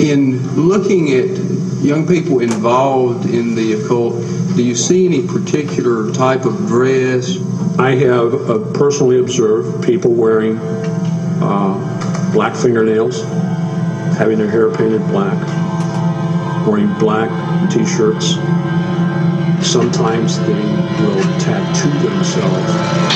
In looking at young people involved in the occult, do you see any particular type of dress? I have uh, personally observed people wearing uh, black fingernails, having their hair painted black, wearing black t-shirts. Sometimes they will tattoo themselves.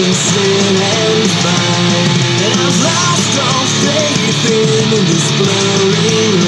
And I've lost all faith in this blood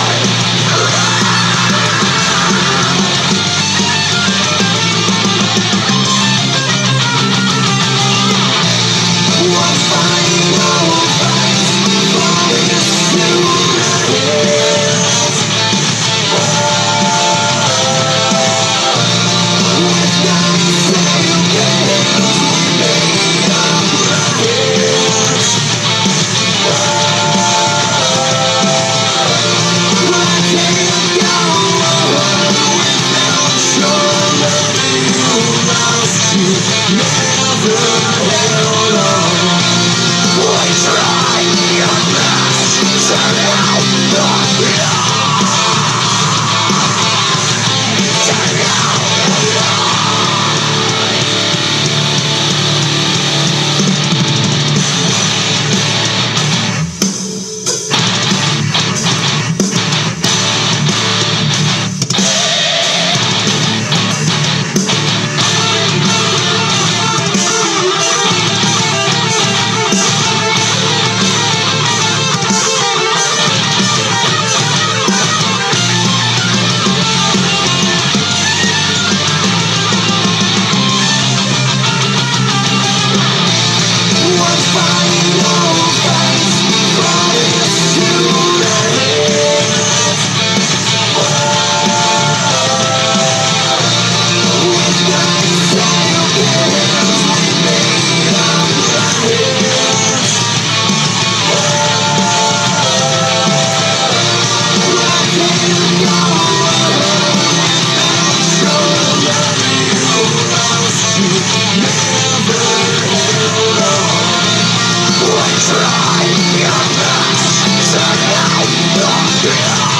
Try your best to now